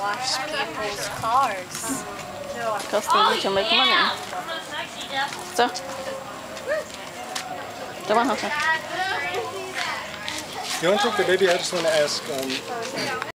wash people's cars. Because then we can make money. So. Come on, Hunter. You want to take the baby? I just want to ask. Um,